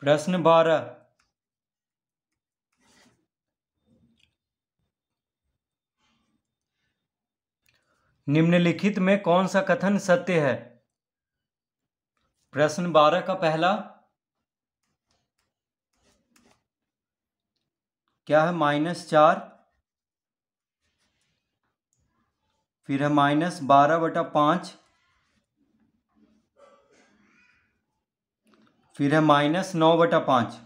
प्रश्न बारह। निम्नलिखित में कौन सा कथन सत्य है? प्रश्न बारह का पहला। क्या है माइनस चार? फिर है माइनस बारह बटा पाँच। फिर है माइनस नौ बटा पाँच।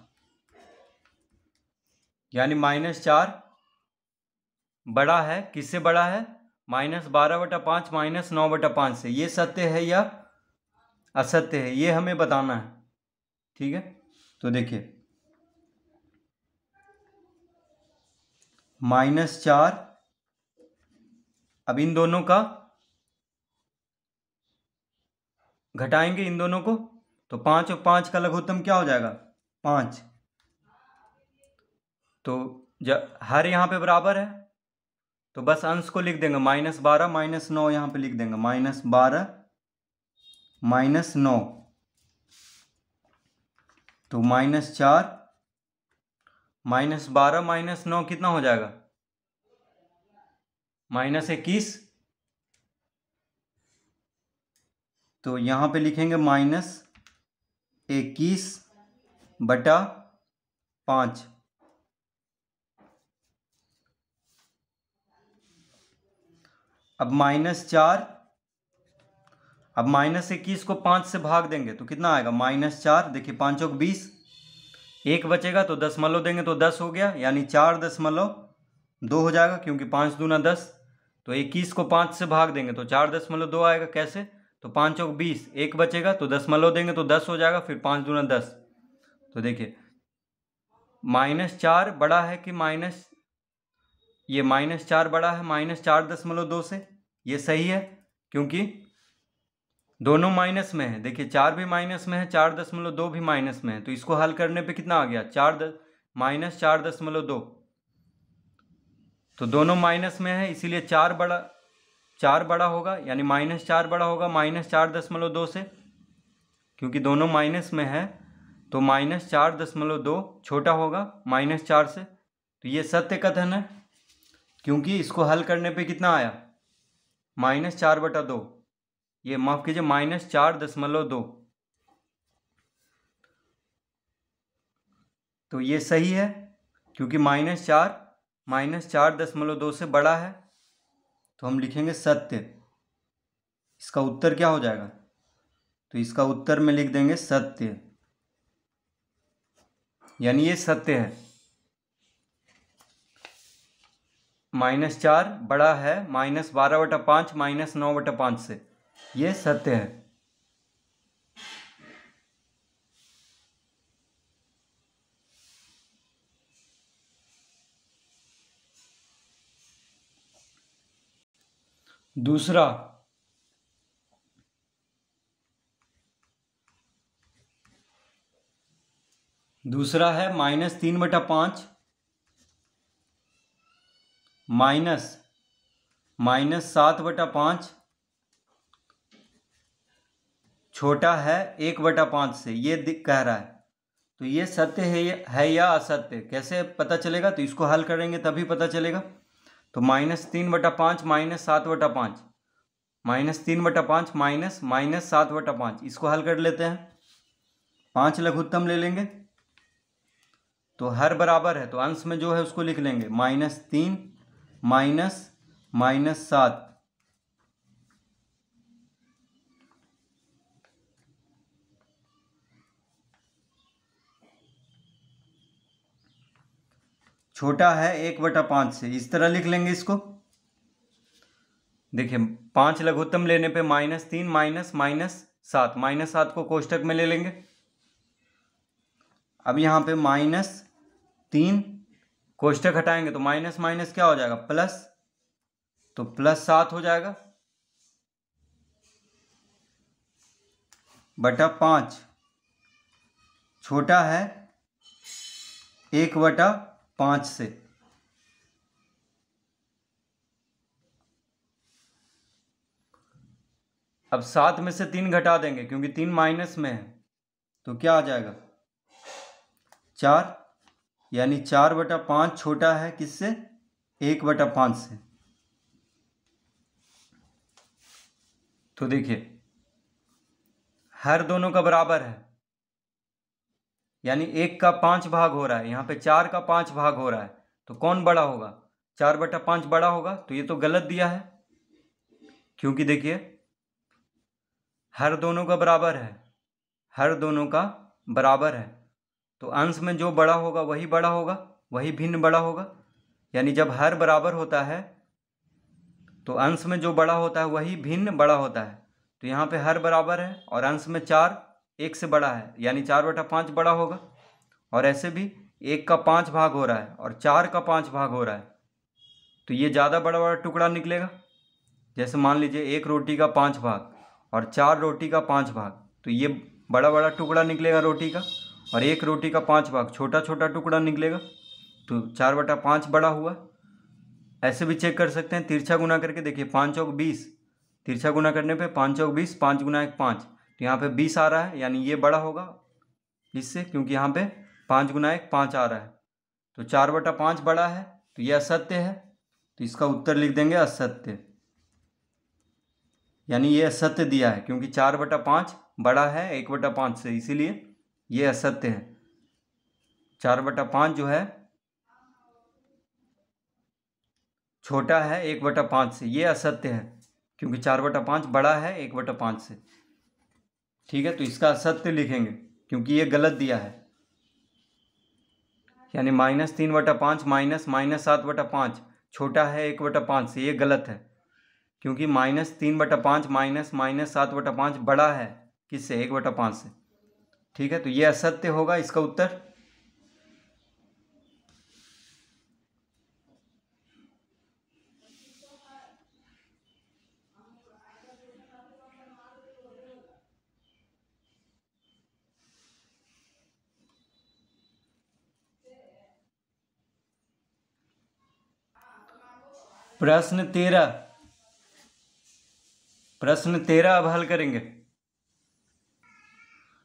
यानी माइनस चार बड़ा है, किससे बड़ा है? माइनस बारह बटा पाँच, माइनस नौ बटा पाँच से। ये सत्य है या असत्य है? ये हमें बताना है। ठीक है? तो देखिए। माइनस चार। अब इन दोनों का घटाएँगे इन दोनों को। तो पाँच और पाँच का लघुत्तम क्या हो जाएगा? पाँच। तो जब हर यहाँ पे बराबर है? तो बस अंश को लिख देंगे, माइनस बारह, माइनस नौ यहाँ पे लिख देंगे, माइनस बारह, माइनस नौ। तो माइनस चार, माइनस बारह, माइनस नौ कितना हो जाएगा? माइनस इक्कीस। तो यहाँ पे लिखेंगे माइनस इक्कीस बटा पाँच। अब माइनस चार। अब माइनस इक्कीस को पाँच से भाग देंगे तो कितना आएगा? माइनस चार, देखिए पाँचों को बीस। एक बचेगा तो दस दशमलव देंगे तो दस हो गया, यानी चार दशमलव दो हो जाएगा क्योंकि पाँच दूना दस। तो इक्कीस को पाँच से भाग देंगे तो चार दशमलव दो आएगा, कैसे? तो पाँच चौक बीस, एक बचेगा तो दशमलव देंगे तो दस हो जाएगा, फिर पाँच दूना दस। तो देखिए, माइनस चार बड़ा है कि माइनस? ये माइनस चार बड़ा है, माइनस चार दशमलव दो से। ये सही है, क्योंकि दोनों माइनस में है। देखिए, चार भी माइनस में है, चार दशमलव दो भी माइनस में है। तो इसको हल करने पे कितना आ गया? चार दस माइनस चार दशमलव दो। तो दोनों माइनस में है, इसीलिए चार बड़ा चार बड़ा होगा, यानी माइनस चार बड़ा होगा, माइनस चार दशमलव दो से, क्योंकि दोनों माइनस में है तो माइनस चार दशमलव दो छोटा होगा, माइनस चार से। तो ये सत्य कथन है, क्योंकि इसको हल करने पे कितना आया? माइनस चार बटा दो। ये माफ़ कीजिए, माइनस चार दशमलव दो। तो ये सही है, क्योंकि माइनस चार माइनस चार दशमलव दो से बड़ा है तो हम लिखेंगे सत्य। इसका उत्तर क्या हो जाएगा? तो इसका उत्तर में लिख देंगे सत्य। यानी ये सत्य है। माइनस चार बड़ा है, माइनस बारह बटा पाँच, माइनस नौ बटा पाँच से। ये सत्य है। दूसरा दूसरा है माइनस तीन बटा पाँच, माइनस माइनस सात बटा पाँच, छोटा है एक बटा पाँच से, ये कह रहा है। तो ये सत्य है या असत्य, कैसे पता चलेगा? तो इसको हल करेंगे तभी पता चलेगा। तो माइनस तीन बटा पाँच, माइनस सात बटा पाँच। माइनस तीन बटा पाँच, माइनस माइनस सात बटा पाँच। इसको हल कर लेते हैं। पाँच लघुत्तम ले लेंगे। तो हर बराबर है तो अंश में जो है उसको लिख लेंगे। माइनस तीन, माइनस माइनस सात। छोटा है, एक बटा पाँच से। इस तरह लिख लेंगे इसको। देखिए, पाँच लघुत्तम लेने पे माइनस तीन, माइनस माइनस सात। माइनस सात को कोष्टक में ले लेंगे। अब यहाँ पे माइनस तीन कोष्टक हटाएँगे तो माइनस माइनस क्या हो जाएगा? प्लस तो प्लस सात हो जाएगा। बटा पाँच। छोटा है, एक बटा पाँच से। अब सात में से तीन घटा देंगे, क्योंकि तीन माइनस में है तो क्या आ जाएगा? चार, यानी चार बटा पाँच छोटा है किससे? एक बटा पाँच से। तो देखिए, हर दोनों का बराबर है। यानी एक का पाँच भाग हो रहा है, यहाँ पे चार का पाँच भाग हो रहा है तो कौन बड़ा होगा? चार बटा पाँच बड़ा होगा तो ये तो गलत दिया है। क्योंकि देखिए, हर दोनों का बराबर है, हर दोनों का बराबर है तो अंश में जो बड़ा होगा वही बड़ा होगा, वही भिन्न बड़ा होगा। यानी जब हर बराबर होता है तो अंश में जो बड़ा होता है वही भिन्न बड़ा होता है। तो यहाँ पे हर बराबर है और अंश में चार एक से बड़ा है, यानी चार बटा पाँच बड़ा होगा। और ऐसे भी एक का पाँच भाग हो रहा है और चार का पाँच भाग हो रहा है तो ये ज़्यादा बड़ा बड़ा टुकड़ा निकलेगा। जैसे मान लीजिए एक रोटी का पाँच भाग और चार रोटी का पाँच भाग तो ये बड़ा बड़ा टुकड़ा निकलेगा रोटी का और एक रोटी का पाँच भाग, छोटा छोटा टुकड़ा निकलेगा तो चार बटा पाँच बड़ा हुआ। ऐसे भी चेक कर सकते हैं, तिरछा गुना करके देखिए, पाँच चौक बीस, तिरछा गुना करने पे पाँच चौक बीस, पाँच गुना एक पाँच तो यहाँ पे बीस आ रहा है, यानी ये बड़ा होगा इससे, क्योंकि यहाँ पे पाँच गुना एक, पाँच आ रहा है। तो चार बटा पाँच बड़ा है तो ये असत्य है तो इसका उत्तर लिख देंगे असत्य। यानी ये असत्य दिया है, क्योंकि चार बटा पाँच बड़ा है, एक बटा पाँच से, इसीलिए ये असत्य है। चार बटा पाँच जो है, छोटा है, एक बटा पाँच से, ये असत्य है, क्योंकि चार बटा पाँच बड़ा है, एक बटा पाँच से। ठीक है तो इसका असत्य लिखेंगे, क्योंकि ये गलत दिया है। यानी माइनस तीन बटा पाँच, माइनस माइनस सात वटा पाँच, छोटा है एक बटा पाँच, से ये गलत है। क्योंकि माइनस तीन बटा पाँच, माइनस माइनस सात वटा पाँच बड़ा है, किससे? एक बटा पाँच से। ठीक है तो ये असत्य होगा इसका उत्तर? प्रश्न तेरह प्रश्न तेरह अब हल करेंगे।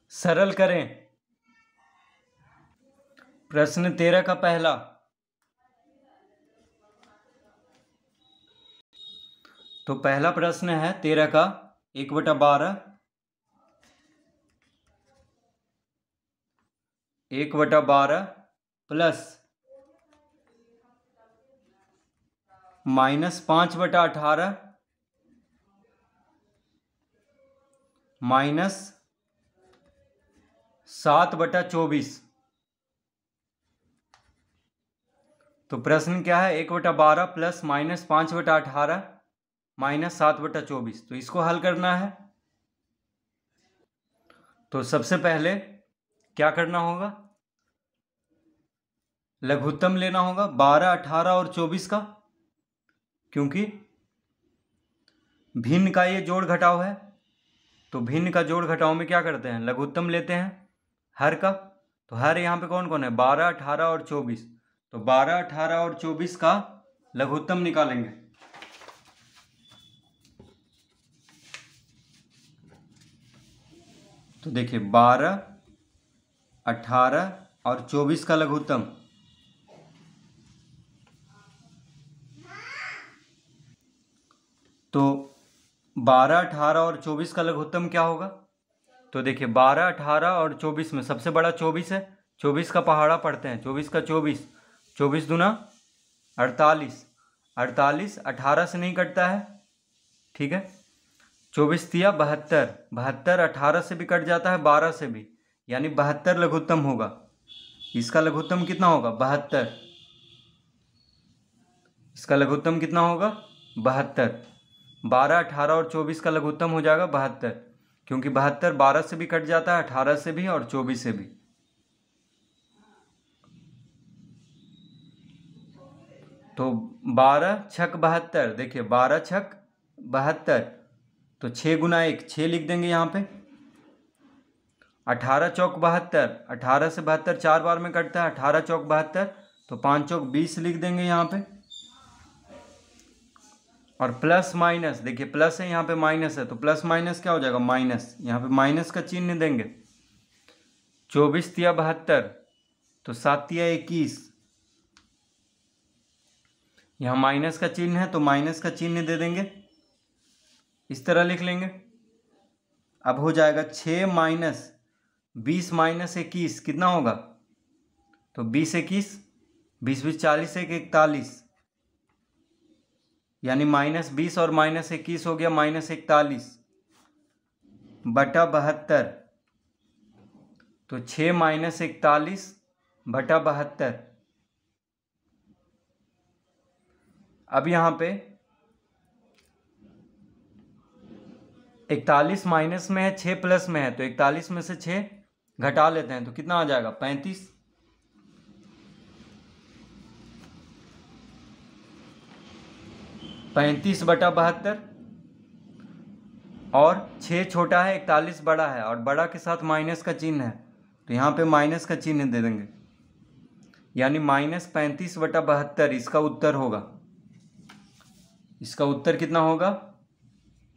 सरल करें। प्रश्न तेरह का पहला। तो पहला प्रश्न है तेरह का, एक बटा बारह। एक बटा बारह प्लस माइनस पाँच बटा अठारह, माइनस सात बटा चौबीस। तो प्रश्न क्या है? एक बटा बारह प्लस माइनस पाँच बटा अठारह, माइनस सात बटा चौबीस। तो इसको हल करना है। तो सबसे पहले क्या करना होगा? लघुत्तम लेना होगा, बारह, अठारह और चौबीस का। क्योंकि भिन्न का ये जोड़ घटाव है तो भिन्न का जोड़ घटाव में क्या करते हैं? लघुत्तम लेते हैं हर का। तो हर यहाँ पे कौन कौन है? बारह, अठारह और चौबीस। तो बारह, अठारह और चौबीस का लघुत्तम निकालेंगे। तो देखिए, बारह, अठारह और चौबीस का लघुत्तम। तो बारह, अठारह और चौबीस का लघुत्तम क्या होगा? तो देखिए, बारह, अठारह और चौबीस में सबसे बड़ा चौबीस है। चौबीस का पहाड़ा पढ़ते हैं। चौबीस का चौबीस। चौबीस दुना अड़तालीस। अड़तालीस अठारह से नहीं कटता है। ठीक है? चौबीस दिया बहत्तर। बहत्तर अठारह से भी कट जाता है, बारह से भी। यानी बहत्तर लघुत्तम होगा। इसका लघुत्तम कितना होगा? बहत्तर। इसका लघुत्तम कितना होगा? बहत्तर। बारह, अठारह और चौबीस का लघुत्तम हो जाएगा बहत्तर, क्योंकि बहत्तर बारह से भी कट जाता है, अठारह से भी और चौबीस से भी। तो बारह छक बहत्तर, देखिए बारह छक बहत्तर तो छः गुना एक छः लिख देंगे यहाँ पे। अठारह चौक बहत्तर, अठारह से बहत्तर चार बार में कटता है, अठारह चौक बहत्तर तो पाँच चौक बीस लिख देंगे यहाँ पे। और प्लस माइनस देखिए प्लस है, यहाँ पे माइनस है तो प्लस माइनस क्या हो जाएगा? माइनस यहाँ पे माइनस का चिन्ह देंगे। चौबीस तिया बहत्तर तो सात सातिया इक्कीस। यहाँ माइनस का चिन्ह है तो माइनस का चिन्ह दे देंगे। इस तरह लिख लेंगे। अब हो जाएगा छः माइनस बीस माइनस इक्कीस, कितना होगा? तो बीस इक्कीस, बीस बीस चालीस, एक इकतालीस। यानी माइनस बीस और माइनस इक्कीस हो गया, माइनस इकतालीस। बटा बहत्तर। तो छ माइनस इकतालीस बटा बहत्तर। अब यहाँ पे इकतालीस माइनस में है छः प्लस में है तो इकतालीस में से छः घटा लेते हैं तो कितना आ जाएगा? पैंतीस। पैंतीस बटा बहत्तर और छः छोटा है, इकतालीस बड़ा है, और बड़ा के साथ माइनस का चिन्ह है तो यहाँ पे माइनस का चिन्ह दे देंगे। यानी माइनस पैंतीस बटा बहत्तर, इसका उत्तर होगा। इसका उत्तर कितना होगा?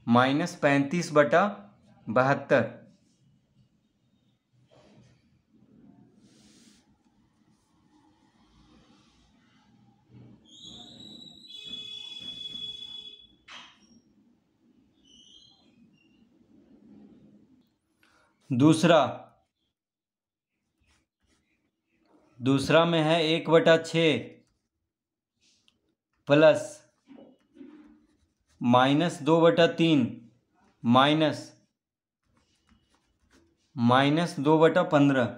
माइनस पैंतीस बटा बहत्तर। दूसरा। दूसरा में है एक बटा छ प्लस माइनस दो बटा तीन माइनस माइनस दो बटा पंद्रह।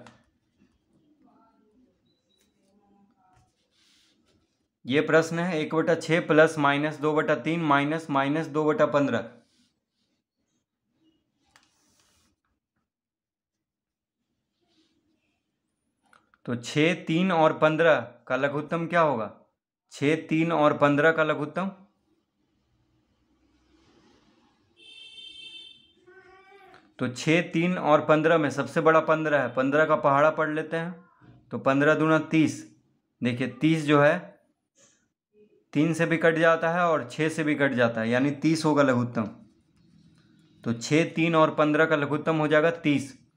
ये प्रश्न है एक बटा छ प्लस माइनस दो बटा तीन माइनस माइनस दो बटा पंद्रह। तो छ, तीन और पंद्रह का लघुत्तम क्या होगा? छ, तीन और पंद्रह का लघुत्तम? तो छ, तीन और पंद्रह में सबसे बड़ा पंद्रह है। पंद्रह का पहाड़ा पढ़ लेते हैं। तो पंद्रह दूना तीस। देखिए, तीस जो है, तीन से भी कट जाता है और छः से भी कट जाता है, यानी तीस होगा लघुत्तम। तो छः, तीन और पंद्रह का लघुत्तम हो जाएगा तीस।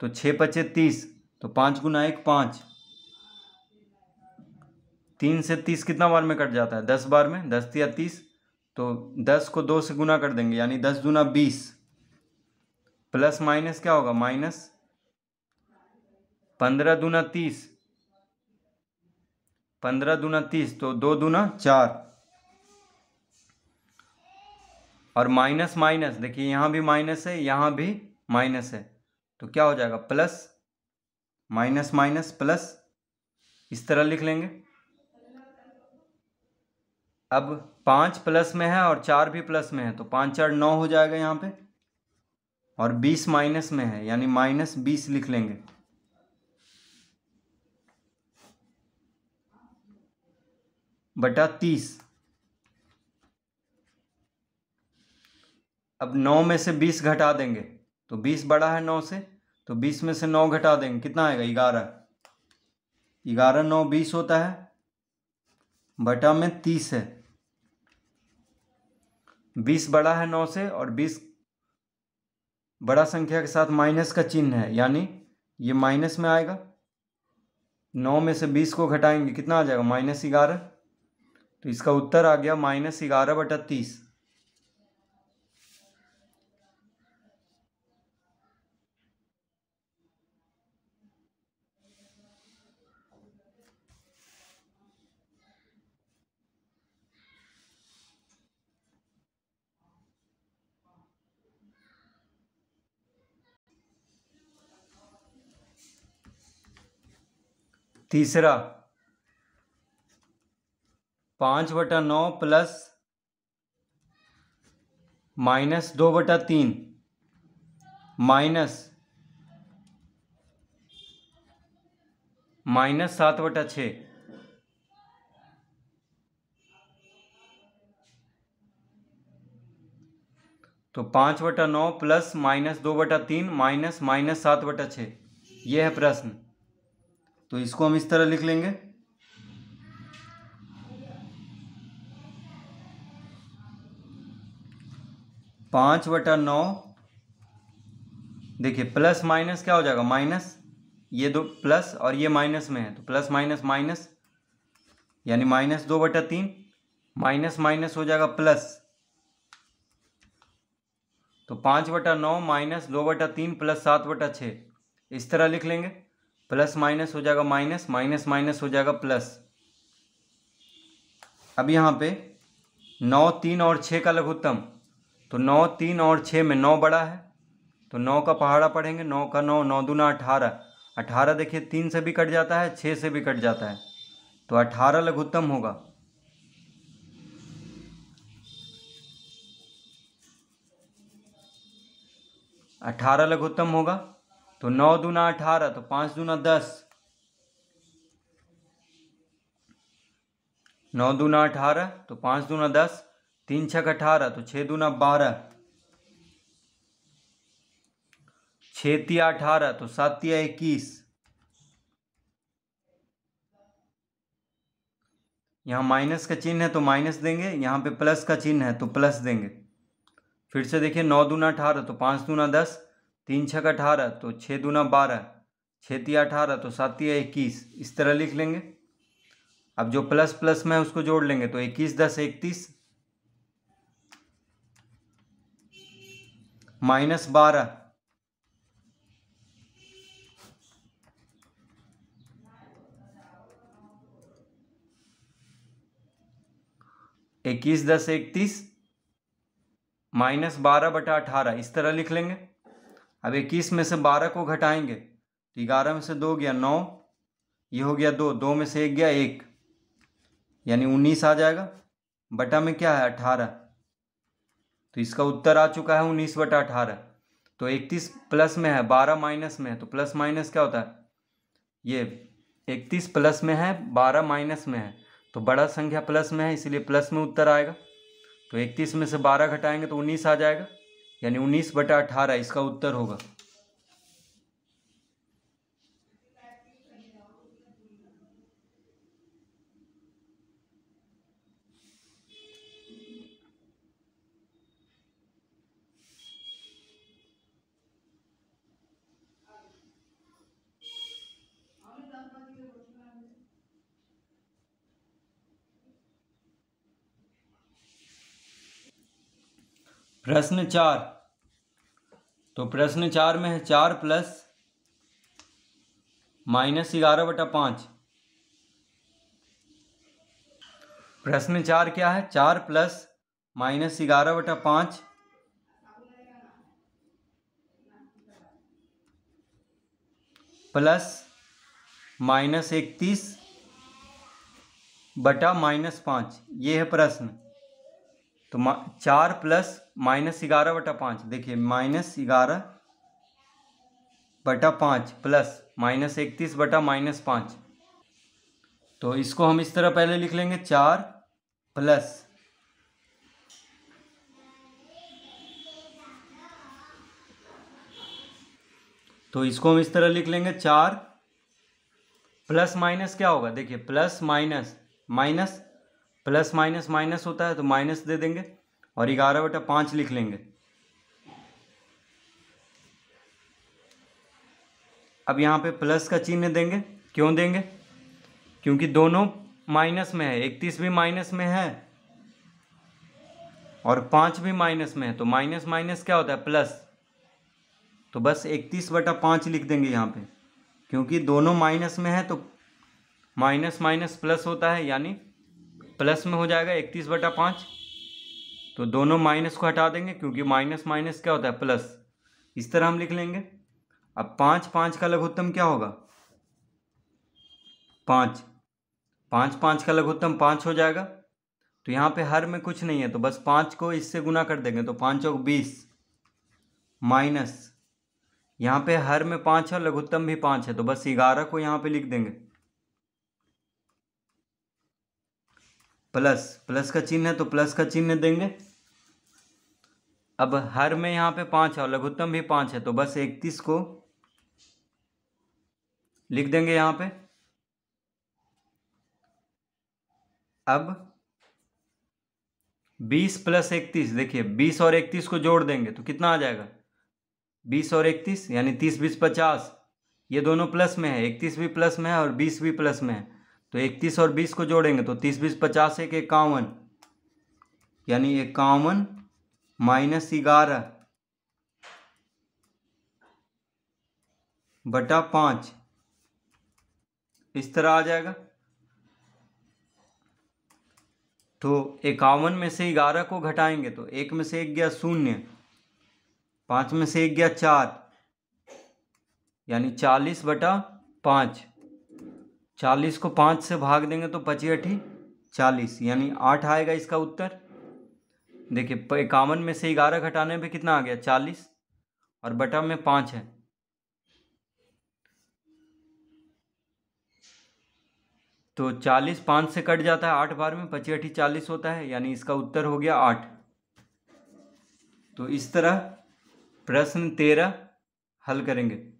तो छः पचे तीस। तो पाँच गुना एक, पाँच। तीन से तीस कितना बार में कट जाता है? दस बार में? दस या तीस? तो दस को दो से गुना कर देंगे, यानी दस गुना बीस। प्लस माइनस क्या होगा? माइनस पंद्रह दूना तीस। पंद्रह दूना तीस तो दो दूना चार। और माइनस माइनस, देखिए यहाँ भी माइनस है, यहाँ भी माइनस है। तो क्या हो जाएगा? प्लस माइनस माइनस प्लस इस तरह लिख लेंगे। अब पाँच प्लस में है और चार भी प्लस में है तो पाँच चार नौ हो जाएगा यहाँ पे। और बीस माइनस में है, यानी माइनस बीस लिख लेंगे। बटा तीस। अब नौ में से बीस घटा देंगे तो बीस बड़ा है नौ से। तो बीस में से नौ घटा देंगे, कितना आएगा? ग्यारह। ग्यारह, नौ, बीस होता है। बटा में तीस है। बीस बड़ा है नौ से और बीस बड़ा संख्या के साथ माइनस का चिन्ह है, यानी ये माइनस में आएगा। नौ में से बीस को घटाएँगे, कितना आ जाएगा? माइनस ग्यारह। तो इसका उत्तर आ गया, माइनस ग्यारह बटा तीस। तीसरा। पाँच बटा नौ प्लस माइनस दो बटा तीन। माइनस माइनस सात बटा छ। तो पाँच बटा नौ प्लस माइनस दो बटा तीन, माइनस माइनस सात बटा छ। यह है प्रश्न। तो इसको हम इस तरह लिख लेंगे। पाँच बटा नौ, देखिए प्लस माइनस क्या हो जाएगा? माइनस, ये दो प्लस और ये माइनस में है तो प्लस माइनस माइनस, यानी माइनस दो बटा तीन, माइनस माइनस हो जाएगा प्लस। तो पाँच बटा नौ माइनस दो बटा तीन प्लस सात बटा छः, इस तरह लिख लेंगे। प्लस माइनस हो जाएगा माइनस माइनस माइनस हो जाएगा प्लस। अब यहाँ पे नौ, तीन और छः का लघुत्तम। तो नौ, तीन और छः में नौ बड़ा है। तो नौ का पहाड़ा पढ़ेंगे, नौ का नौ नौ दूना अठारह। अठारह देखिए, तीन से भी कट जाता है छः से भी कट जाता है। तो अठारह लघुत्तम होगा। अठारह लघुत्तम होगा। तो नौ दूना अठारह तो पाँच दूना दस। नौ दूना अठारह तो पाँच दूना दस। तीन छक अठारह तो छः दूना बारह। छः तिया अठारह तो सात तिया इक्कीस। यहाँ माइनस का चिन्ह है तो माइनस देंगे, यहाँ पे प्लस का चिन्ह है तो प्लस देंगे। फिर से देखिए, नौ दूना अठारह तो पाँच दूना दस। तीन छक अठारह तो छः दूना बारह छः अठारह तो सात तिया इक्कीस। इस तरह लिख लेंगे। अब जो प्लस प्लस में उसको जोड़ लेंगे तो इक्कीस, दस, इकतीस। माइनस बारह। इक्कीस, दस, इकतीस। माइनस बारह बटा अठारह, इस तरह लिख लेंगे। अब इक्कीस में से बारह को घटाएँगे तो ग्यारह में से दो गया नौ, ये हो गया दो दो में से एक गया एक, यानी उन्नीस आ जाएगा, बटा में क्या है, अठारह तो इसका उत्तर आ चुका है उन्नीस बटा अठारह तो इकतीस प्लस में है, बारह माइनस में है तो प्लस माइनस क्या होता है, ये इकतीस प्लस में है, बारह माइनस में है तो बड़ा संख्या प्लस में है, इसलिए प्लस में उत्तर आएगा तो इकतीस में से बारह घटाएँगे तो उन्नीस आ जाएगा यानी उन्नीस बटा अठारह इसका उत्तर होगा। प्रश्न चार। तो प्रश्न चार में है चार प्लस माइनस ग्यारह बटा पाँच। प्रश्न चार क्या है? चार प्लस माइनस ग्यारह बटा पाँच। प्लस माइनस इकतीस बटा माइनस पाँच। ये है प्रश्न। तो चार प्लस माइनस ग्यारह बटा पाँच, देखिए, माइनस ग्यारह बटा पाँच प्लस माइनस इकतीस बटा माइनस पाँच। तो इसको हम इस तरह पहले लिख लेंगे, चार प्लस तो इसको हम इस तरह लिख लेंगे, चार प्लस माइनस क्या होगा? देखिए, plus minus minus plus minus minus होता है तो माइनस दे देंगे और ग्यारह बटा पाँच लिख लेंगे। अब यहाँ पे प्लस का चिन्ह देंगे। क्यों देंगे? क्योंकि दोनों माइनस में है। इकतीस भी माइनस में है और पाँच भी माइनस में है। तो माइनस माइनस क्या होता है? प्लस। तो बस इकतीस बटा पाँच लिख देंगे यहाँ पे। क्योंकि दोनों माइनस में है तो माइनस माइनस प्लस होता है, यानी प्लस में हो जाएगा इकतीस बटा पाँच। तो दोनों माइनस को हटा देंगे, क्योंकि माइनस माइनस क्या होता है? प्लस। इस तरह हम लिख लेंगे। अब पाँच पाँच का लघुत्तम क्या होगा? पाँच। पाँच पाँच का लघुत्तम पाँच हो जाएगा। तो यहाँ पे हर में कुछ नहीं है तो बस पाँच को इससे गुना कर देंगे तो पाँच चौक बीस। माइनस। यहाँ पे हर में पाँच है लघुत्तम भी पाँच है तो बस ग्यारह को यहाँ पे लिख देंगे। प्लस प्लस का चिन्ह है तो प्लस का चिन्ह देंगे। अब हर में यहाँ पे पाँच है और लघुत्तम भी पाँच है तो बस इकतीस को लिख देंगे यहाँ पे। अब बीस प्लस इकतीस, देखिए, बीस और इकतीस को जोड़ देंगे तो कितना आ जाएगा? बीस और इकतीस, यानी तीस बीस पचास, ये दोनों प्लस में है, इकतीस भी प्लस में है और बीस भी प्लस में है। तो इकतीस और बीस को जोड़ेंगे तो तीस, बीस, पचास, एक, इक्यावन। यानी इक्यावन माइनस ग्यारह बटा पाँच। इस तरह आ जाएगा। तो इक्यावन में से ग्यारह को घटाएँगे तो एक में से एक गया शून्य, पाँच में से एक गया चार, यानी चालीस बटा पाँच। चालीस को पाँच से भाग देंगे तो पची अठी चालीस, यानी आठ आएगा इसका उत्तर। देखिए इक्यावन में से ग्यारह घटाने पे कितना आ गया? चालीस, और बटा में पाँच है। तो चालीस पाँच से कट जाता है आठ बार में पची अठी चालीस होता है, यानी इसका उत्तर हो गया आठ। तो इस तरह प्रश्न तेरह हल करेंगे।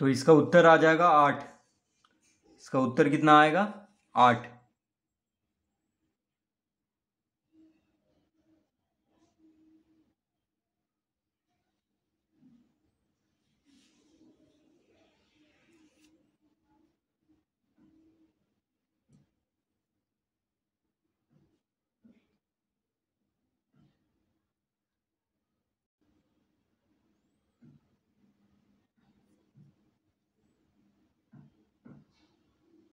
तो इसका उत्तर आ जाएगा आठ। इसका उत्तर कितना आएगा? आठ।